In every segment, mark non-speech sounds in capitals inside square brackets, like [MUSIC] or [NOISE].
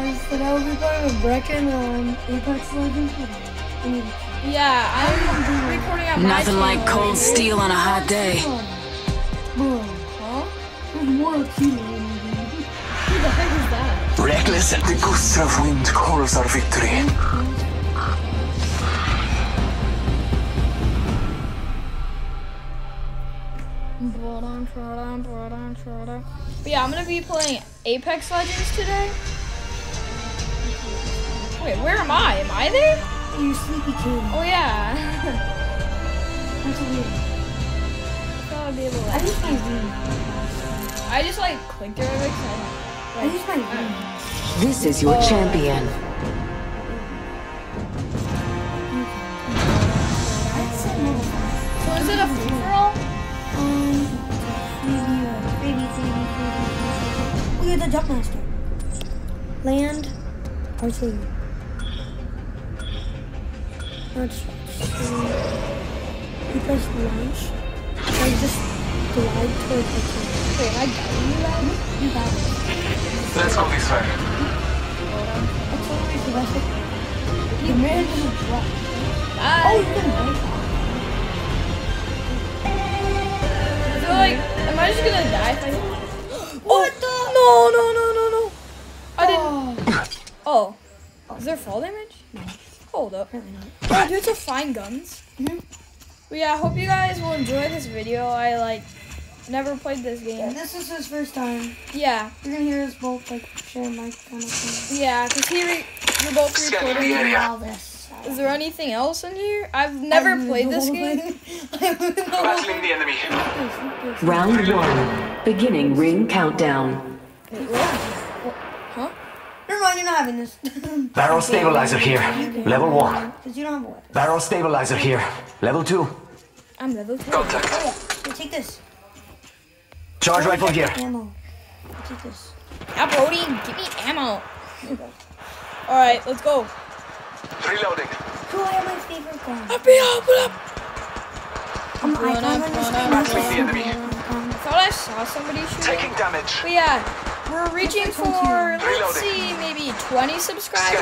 guys, today we'll be playing with Brecken on Apex Legends. I mean, Yeah, I'm recording on my Nothing like cold steel on a hot day. Bro, Huh? there's more kilo. Who the heck is that? Reckless, the gusts of wind calls our victory. But yeah, I'm gonna be playing Apex Legends today. Wait, where am I? Am I there? Hey, you sleepy kid. Oh yeah. That's weird. Thought I'd be able to- I use my room. I just like clicked it really quick. I use my room. This is your champion. I said no. So is it a free for all? Um, maybe, uh, maybe, maybe, maybe. Oh, you're the jump master. Land, artillery. Let's You press launch. I just glide towards artillery. Wait, am I guiding you that? You got it. Let's go this way. Artillery is the best. thing. The man doesn't drop. Oh, you can break that. I like, am I just gonna die if I? Oh, what the? No, no, no, no, no. I didn't. Oh, oh. is there fall damage? No. Hold up. Apparently not. Oh, dude, to find guns. Mhm. But yeah, I hope you guys will enjoy this video. I like never played this Yeah, game. this is his first time. Yeah, You're gonna hear us both like share mic kind of thing. yeah, cause he re- we're both recording. the area. All this. Is there anything else in here? I've never played this game. [LAUGHS] Battling the enemy. Round one. Beginning ring countdown. Wait, what? Huh? Never you're not having this. [LAUGHS] Barrel stabilizer here. Level one. Because you don't have a weapon. Barrel stabilizer here. Level two. I'm level two. Contact. Oh, here, take this. Charge rifle here. Ammo. Take this. Yeah, Brody, give me ammo. All right, let's go. Reloading. Cool, I have my favorite gun. Happy up, up. I'm the Run icon up, on the run screen. up, That's run up. Enemy. favorite I saw somebody shooting. Taking damage. But yeah, we're reaching for let's see, maybe 20 subscribers.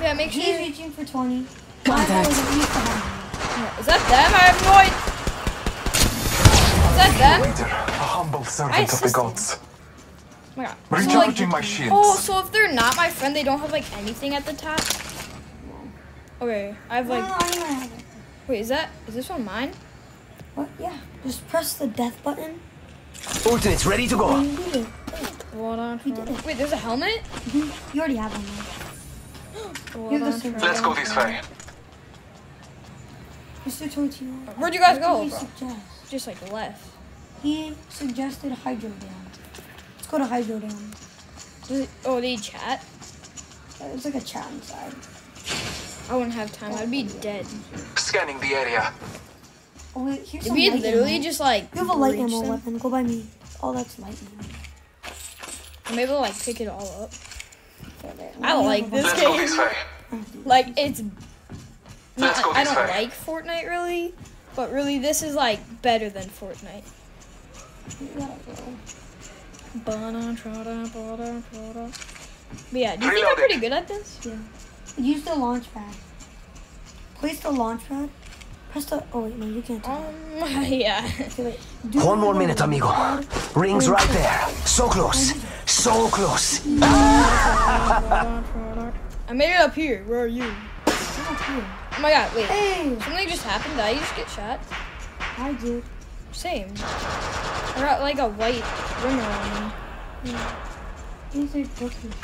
Yeah, make sure. He's reaching for 20. Contact. Mine was at least 100. Is that them? I have no idea. Is that them? Waiter, a humble servant of the gods. Oh my god. Recharging so, my shields. oh, so if they're not my friend, they don't have like anything at the top. Okay, I have like. no, I have it. Wait, is that is this one mine? What? Yeah. Just press the death button. Ultimate's ready to and go. You. Hold on. We did it. Wait, there's a helmet. Mm-hmm. You already have one. [GASPS] You're the. Let's go this way. Mr. Tortino. Where'd you guys go, he suggest? Just like left. He suggested Hydro Dam. Let's go to Hydro Dam. Does it- Oh, they chat. There's like a chat inside. I wouldn't have time. I'd be oh, dead. Scanning the area. Oh wait, here's If some we light literally ammo. just like. You have a light ammo them, weapon. Go by me. Oh, that's light ammo. I'm able to like pick it all up. There, there. I like this Let's game. go this way. weapon. Like it's. Not- go I don't way. like Fortnite really, but really this is like better than Fortnite. You gotta go. Ba-da-tra-da, ba-da-tra-da. But yeah, do you think I'm pretty good at this? Yeah. Use the launch pad. Place the launch pad. Press the. Oh wait, no, you can't. do that. Um, [LAUGHS] yeah. Okay, wait. Do One more the minute, amigo. pad. Rings right there. So close. So close. I made it up here. Where are you? I'm up here. Oh my god, wait. Hey, Something just happened. Did I just get shot? I did. Same. I got like a white rim around me. These are cookies.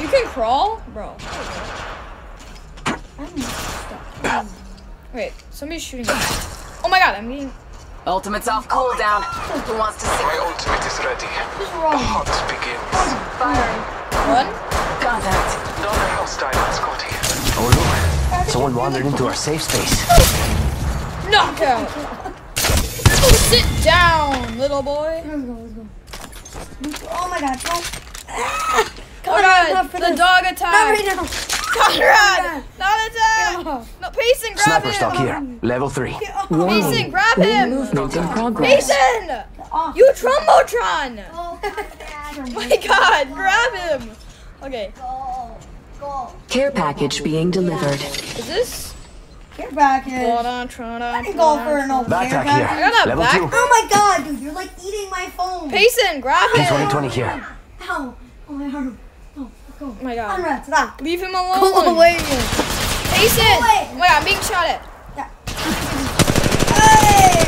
You can crawl? Bro. I'm. Wait, somebody's shooting me. Oh my god, I'm getting. Ultimate's off cooldown. Who wants to see My ultimate is ready. What's The wrong? hunt begins. fire? Run? Contact. Another hostile has got here. Oh look, someone wandered into our safe space. Knockout! Sit down, little boy. Let's go, let's go. Let's go. Oh my god, no. Ah! Oh on, god, for the this. dog Not right now. Conrad! Not attack! off. No, Payson, grab Sniper him! stock here. Level 3. Payson, grab him! Movement in progress. Payson! You Trombotron! Oh, [LAUGHS] My god, grab him! Okay, Go. Go. Care package being delivered. is this? Care package. Hold on, Tron. I can go for an old care Backpack package. I here. got a Level back- 2. Oh my god, dude, you're like eating my phone. Payson, grab him! P2020 here. Ow. Oh my arm. Oh, go. Oh my god. Conrad, stop. Leave him Go alone! away. Payson! away. Oh my god, I'm being shot at. Hey!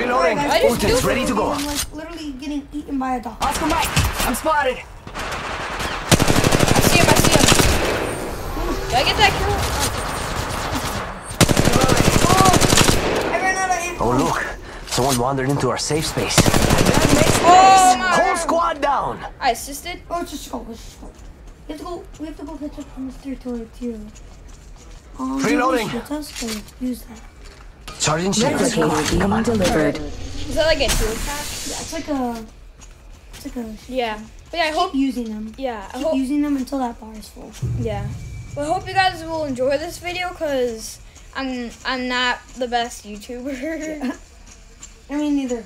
Reloading. I just killed ready to go. I'm like literally getting eaten by a dog. Oscar Mike, I'm spotted. I see him, I see him. Did I get that kill? Oh! I ran out of oh, ammo. Oh, look. Someone wandered into our safe space. Oh my Whole squad down. I assisted. Oh, let's just go. Let's just go. We have to go. We have to go catch up on this territory too. Um, Reloading. nobody shoots us, so use that. Sergeant Shields. Replicator being delivered. Is that like a heal pack? Yeah, it's like a. It's like a. Yeah. But yeah, I hope. Keep using them. Yeah, I Keep hope. using them until that bar is full. Yeah. Well, I hope you guys will enjoy this video because I'm I'm not the best YouTuber. [LAUGHS] I mean, neither.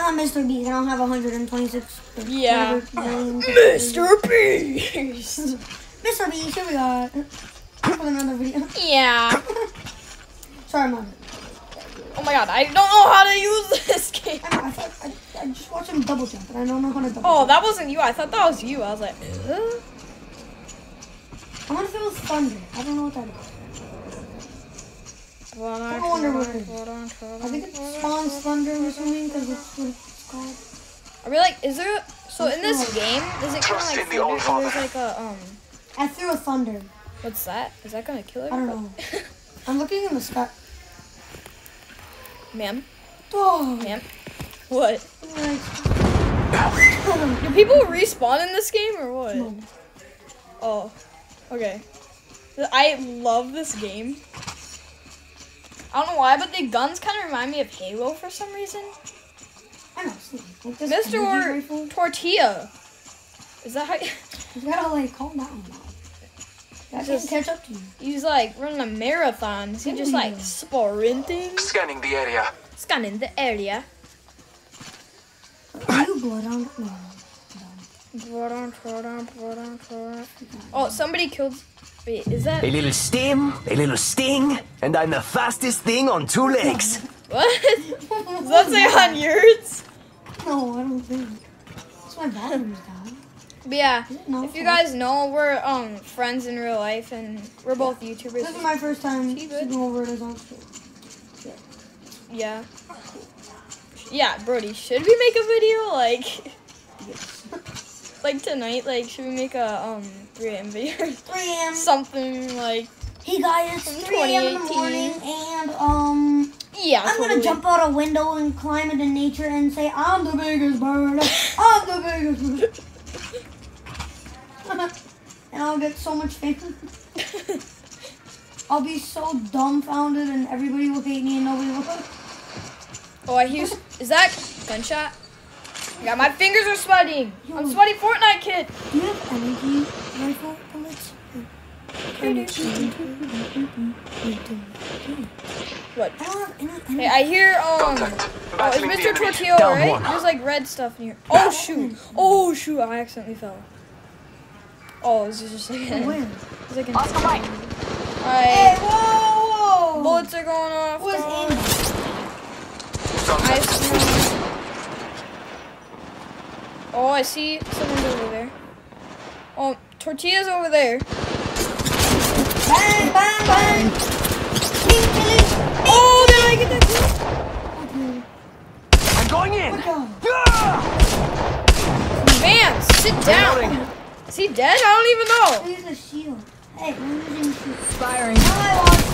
I'm not Mr. Beast. I don't have 126. or Yeah. whatever million- Beast. Mr. Beast. Here we are. For another video. Yeah. [LAUGHS] Sorry, mom. Oh my god, I don't know how to use this [LAUGHS] game. I know. I thought I, I just watched him double jump, but I don't know how to double. Oh, jump. that wasn't you. I thought that was you. I was like, uh? I wonder if it was thunder. I don't know what that is. I wonder what it is. I think it spawns thunder or something because it's what it's called. I really like. Is there? So in this game, is it kind of like in the old thunder? Or there's father. like a um. I threw a thunder. What's that? Is that gonna kill I don't know. [LAUGHS] I'm looking in the sky. Ma'am, Oh, ma'am. What? [LAUGHS] Do people respawn in this game or what? no. Oh, okay. I love this game. I don't know why, but the guns kind of remind me of Halo for some reason. I know. see, Like Mr. energy rifle, Tortilla. Is that how you, [LAUGHS] you gotta like calm down now. That can Just- catch up to you. he's like running a marathon? Is he just like Yeah. sprinting? Scanning the area. Scanning the area. Are you blood on? No. Oh, somebody killed. Wait, is that A little stim, a little sting, and I'm the fastest thing on two legs. [LAUGHS] what? Does that say on yours? No, I don't think. That's my volume's down. But yeah, if you guys know, we're um friends in real life, and we're both YouTubers. This is my first time She sleeping over it on stream. Yeah. Yeah, Brody, should we make a video like like tonight? Like should we make a um 3 a.m. video? 3 a.m. Something like Hey guys, it's 3 a.m. in the morning, and um, yeah. I'm gonna jump out a window and climb into nature and say, I'm the biggest bird. I'm the biggest bird. [LAUGHS] and I'll get so much fame. [LAUGHS] I'll be so dumbfounded, and everybody will hate me, and nobody will. Oh, I hear. Is that gunshot? Yeah, my fingers are sweating. I'm sweaty Fortnite kid. Do you have energy rifle bullets? What? I don't have any. Hey. I hear um. Contact. Oh, it's Mr. Tortillo, Down right? one. There's like red stuff in here. Oh shoot! Oh shoot! I accidentally fell. Oh, this is just like. Where? [LAUGHS] It's like an. Oscar Mike. Hey, whoa, whoa! bullets are going off. Who is dog. aiming? I see. Oh, I see someone over there. Oh, tortillas over there. Bang, bang, bang! Oh, did I get that kill? I'm going in. God. Man, sit down. Is he dead? I don't even know. I Use a shield. Hey, I'm using a shield. Firing. Now my watch.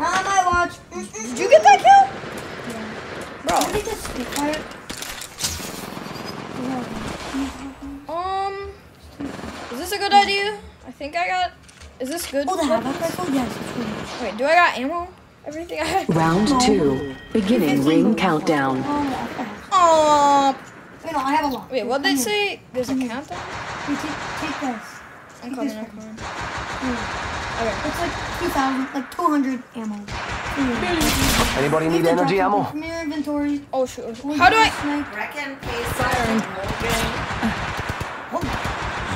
Now my watch. Did you get that kill? What Bro, did this Spitfire? um, is this a good idea? I think I got. Is this good? Oh, the havoc rifle? Yes, it's good. Wait, do I got ammo? Everything I had. Round two. Beginning ring countdown. Oh, okay. Oh, Wait, no, I have a lot. wait, what Come they say? There's a countdown. Wait, take, take this. I'm coming. I'm coming. Okay. It's like 2,000, like 200 ammo. Yeah. Anybody need energy ammo? From your inventory. Oh shoot. How do I? Snipe. Reckon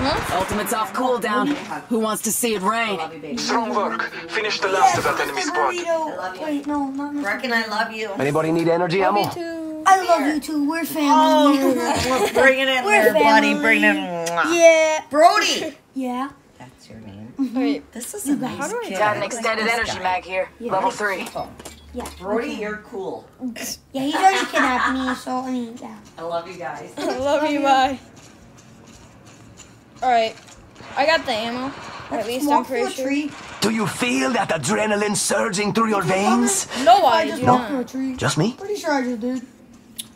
Pace Ultimate's off cooldown. Who wants to see it rain? love you. Strong work. Finish the last of that enemy Mr. squad. Burrito. love you. Wait, no, not Mr. Reckon I love you. Anybody need energy ammo? Me too. I love you too. We're family. Oh, we're bringing it [LAUGHS] We're there, buddy. family. Bring it. yeah. Brody. [LAUGHS] Yeah. That's your name. Mm-hmm. Wait. This is a nice How do I kid. Got an I like extended energy guy. mag here. Level 3. Yeah. Brody, you're cool. Yeah, he's already kidnapped me, so I mean, yeah. I love you guys. [LAUGHS] I love you. Bye. All right. I got the ammo. At Let's least I'm pretty sure. tree. Do you feel that adrenaline surging through your veins? No, I I just do walked through a not. tree. Just me? Pretty sure I just did.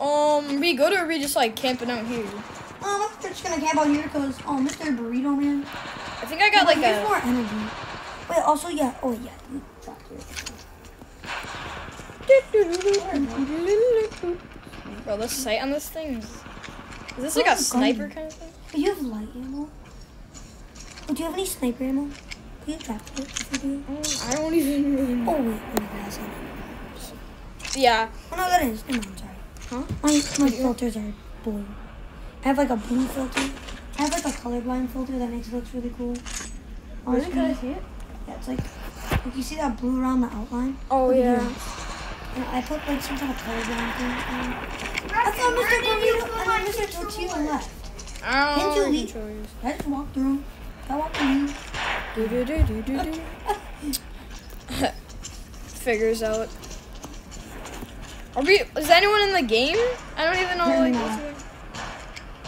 Um, we good or we just like camping out here? Um, I'm just gonna camp out here because, oh, Mr. Burrito Man. I think I got like Here's a. more energy. Wait, also, yeah. Oh, yeah. you dropped it. Bro, the sight on this thing is. Is this like a sniper kind of thing? But you have light ammo. Oh, do you have any sniper ammo? Can you drop it if you do? Mm, I don't even really know. Oh, wait. wait that's it. Yeah. Oh, no, that is. Never mind, sorry. Huh? My, my filters are blue. I have like a blue filter. I have like a colorblind filter that makes it look really cool. Really? Can I see it? Yeah, it's like, like you see that blue around the outline? Oh Look yeah. And I put like some kind of colorblind thing. on. I thought Mr. Burrito and then Mr. Tortilla left. I Didn't you don't leave? control yours. I just walked through. I walked through. Do do do do do do. Figures out. Are we? Is anyone in the game? I don't even know. Like, what's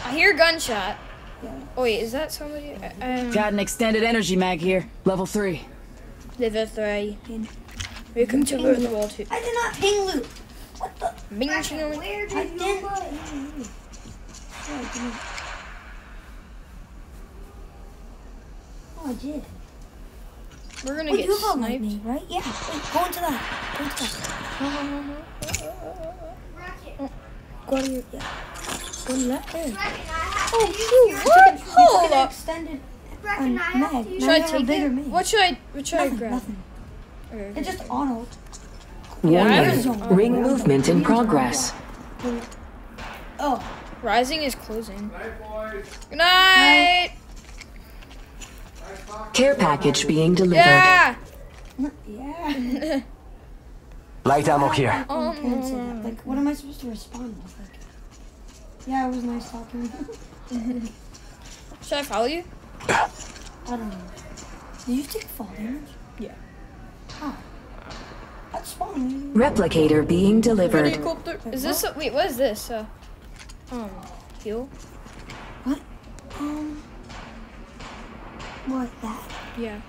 I hear a gunshot. Yeah. Oh wait, is that somebody? Um, Got an extended energy mag here. Level 3. Level three. And Welcome to the World War Two. I did not ping loot. What the? Bing, ching, Where did I didn't. Didn't. Oh, I did. We're gonna Wait, get you have a sniped. lightning, right? Yeah. Wait, go into that. Go into that. No, no, no, no. Go to your, yeah. Go to that there. Oh shoot! What? You took Hold an up. extended um, mag. Now Should you I have a take bigger it? mag. What should I? What should I grab? nothing. Okay. It just auto. Yeah, I Warning. was- Ring movement in progress. Oh. Rising is closing. Good night. Care package being delivered. Yeah. Yeah. Light ammo here. I can't say that. Like, what am I supposed to respond? Like, yeah, it was nice talking. [LAUGHS] Should I follow you? I don't know. Do you take fall damage? Yeah. Oh. That's fine. Replicator being delivered. Helicopter. Is this? A, wait, what is this? Uh, um, heal. What? Um. What that? Yeah.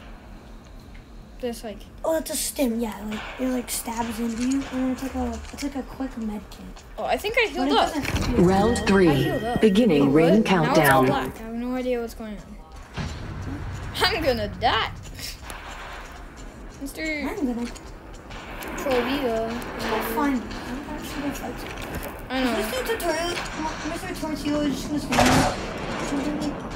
This like. Oh, it's a stim. Yeah, like it like stabs into you, and then it's like a it's like a quick med kit. Oh, I think I healed up. Round three. up. Beginning Wait, ring what? Now it's all countdown. black. I have no idea what's going on. I'm gonna die. [LAUGHS] Mr. I'm gonna Trovita. go find. I'm actually gonna fight you. I know. Mr. Tutorial, Mr. Tortillo is just gonna spawn. Oh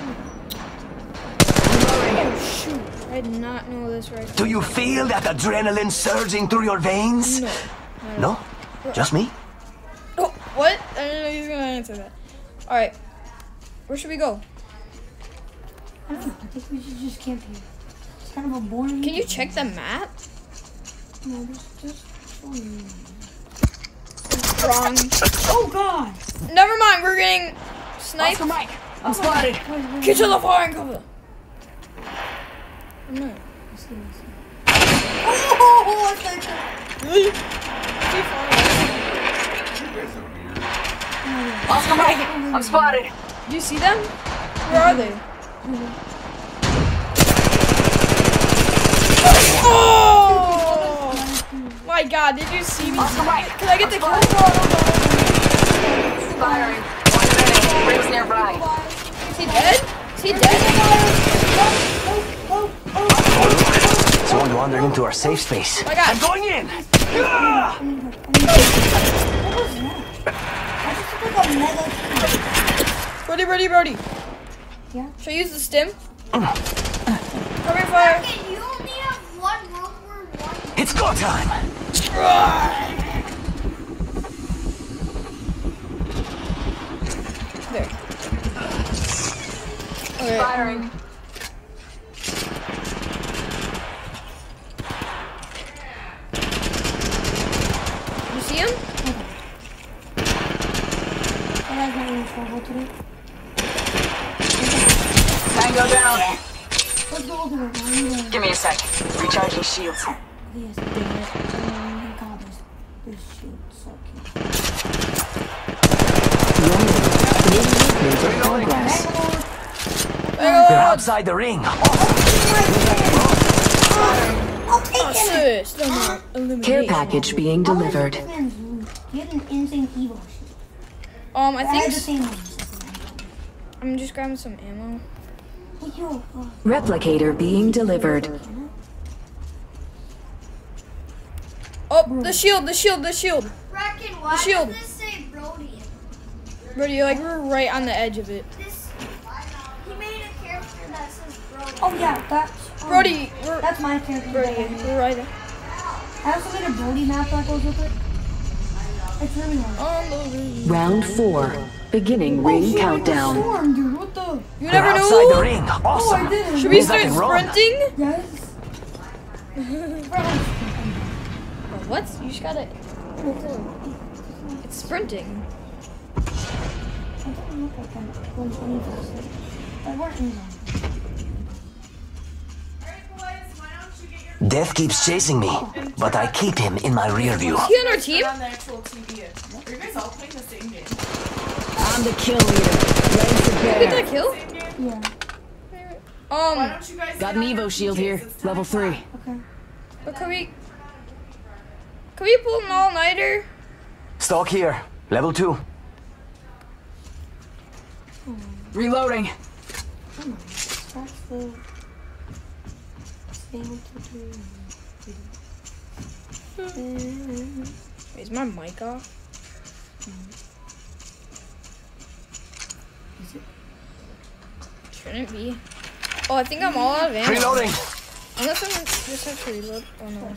shoot! I did not know this right. Do you feel that adrenaline surging through your veins? No. No? Just me? Oh, what? I didn't know he was gonna answer that. All right. Where should we go? I don't know. I think we should just camp here. It's kind of a boring. Can you check the map? No, just just. Wrong. Oh God! Never mind. We're getting sniped. Oscar Mike, I'm oh, spotted. Wait, wait, Get to the firing cover. I'm not. let's see, let's see. Oh, I sniped him. Really? Too far. Oscar Mike, I'm spotted. Do you see them? Where are they? Oh! My God! Did you see me? Can I get the kill? firing. One minute. Rings nearby. Is he dead? Is he dead? Someone wandered into our safe space. Oh my God! I'm going in! What was that? I just took like a mega. Brody, Brody, Brody. Yeah. Should I use the stim? Mm. Cover fire. You only have one World War One. It's go time! There. Okay. Firing. You see him? I like my own trouble today. Tango down. Let's go over it. I need a... Give sec. Recharging shields. Yes, damn it. Oh my god, this, this shit sucking. Warning. Ring movement in progress. They're outside the ring. I'll take it! Assist. No, no. Eliminate. Care package being delivered. fans loot? Get an insane Evo shit. Um, I I think had the s- same ones. I'm just grabbing some ammo. Hey, yo, Replicator being delivered. Oh, the shield, the shield, the shield. Bracken, why shield. does this say Brody? Brody, like we're right on the edge of it. This he made a character that says Brody. oh yeah, that's... um, Brody, we're That's my character. Brody, that I made. we're right I also made a Brody map that goes with it. It's really hard. on the ring. Round four. Beginning Oh, ring shit, countdown. Storm, dude, what the? You They're never outside the know. ring. Oh, Awesome. I didn't. Should we Means start can run. sprinting? Yes. Oh, What? You just gotta. It's sprinting. I don't look like I'm going 20 I work in zone. Death keeps chasing me, but I keep him in my rear view. Is he on our team? on the actual TV. Are you guys all playing the same game? I'm the kill leader. Ready to Get bear. that kill? Yeah. Um, don't you guys Got an Evo shield here. Level three. Okay. but can we? Can we pull an all-nighter? Stock here. Level 2. Reloading. That's the thing to do. Is my mic off? Shouldn't be. Oh, I think I'm all out of ammo. Reloading. Unless I'm just have to reload. Oh no.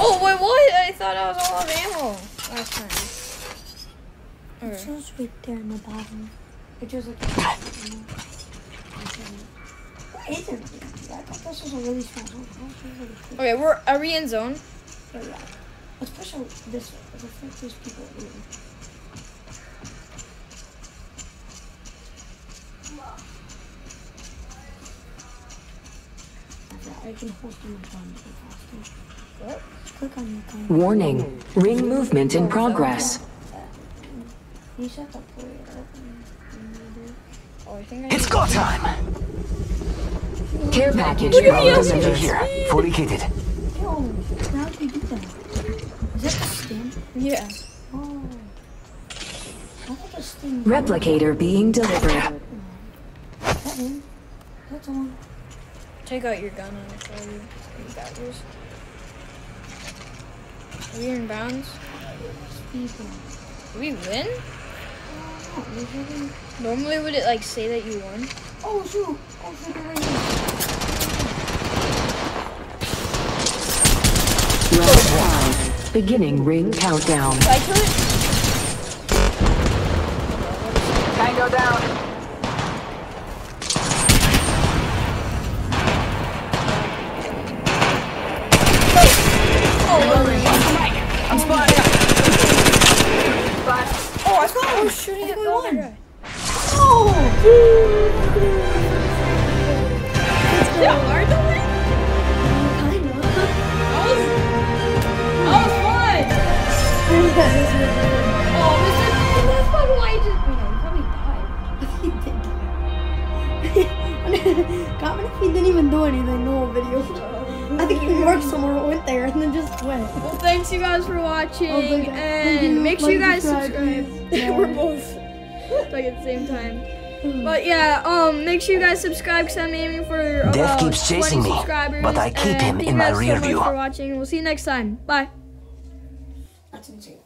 Oh wait, what? I thought I was all out of ammo last time. It Okay. shows right there in the bottom. It shows like. What is it? I thought this was a really small zone. How is it really big? Okay, we're are we in zone? Oh, yeah. Let's push out this way. Because I think there's people here. I can host in time faster. What? Click on your kind. Warning. Ring movement in progress. You set the play up. Oh, I think I It's need- go time. Care package Look at me, being I'm Messenger delivered. here. Fully kitted. Yo, how do you do that? Is that the stem? Yeah. Oh. I thought the stem. Replicator being delivered. That in. That's on. Take out your gun and I'll show you. You got yours. Are we in bounds? We win? There's really- Normally would it like say that you won? Oh, shoot. Oh, shoot. they're right here. Round five. Beginning ring countdown. I kill? Tango down. Even do anything, no video. I think he marked somewhere, went there, and then just went. Well, thanks you guys for watching, Oh, thank. Thank you. and make sure you guys subscribe, subscribe. [LAUGHS] please. We're both like at the same time. But yeah, um, make sure you guys subscribe because I'm aiming for about Death keeps 20 chasing me, but I keep and him thank in you my guys rear so much view. for watching. We'll see you next time. Bye. That's insane.